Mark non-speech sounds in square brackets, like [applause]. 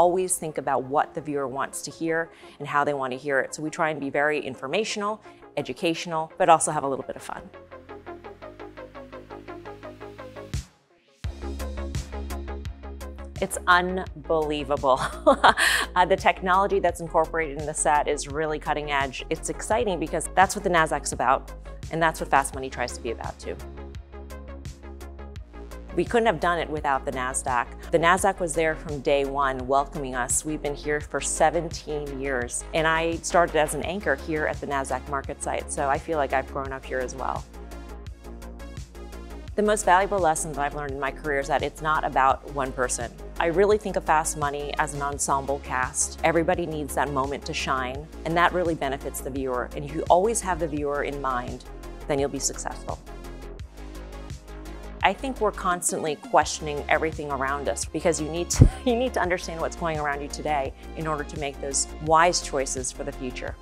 always think about what the viewer wants to hear and how they want to hear it. So we try and be very informational, educational, but also have a little bit of fun. It's unbelievable. [laughs] uh, the technology that's incorporated in the set is really cutting edge. It's exciting because that's what the NASDAQ's about, and that's what Fast Money tries to be about too. We couldn't have done it without the NASDAQ. The NASDAQ was there from day one welcoming us. We've been here for 17 years, and I started as an anchor here at the NASDAQ MarketSite, so I feel like I've grown up here as well. The most valuable lesson that I've learned in my career is that it's not about one person. I really think of Fast Money as an ensemble cast. Everybody needs that moment to shine, and that really benefits the viewer. And if you always have the viewer in mind, then you'll be successful. I think we're constantly questioning everything around us because you need to, [laughs] you need to understand what's going around you today in order to make those wise choices for the future.